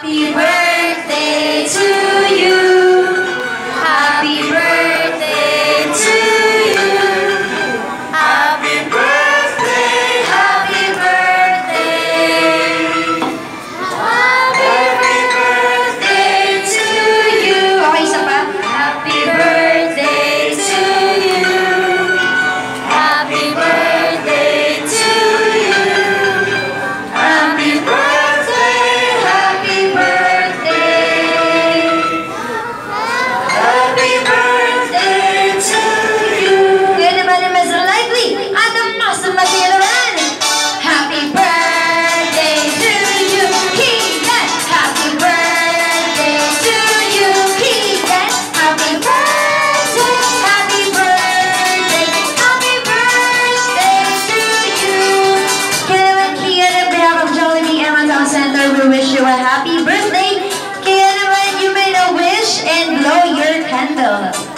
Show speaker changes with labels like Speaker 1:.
Speaker 1: 第一嗯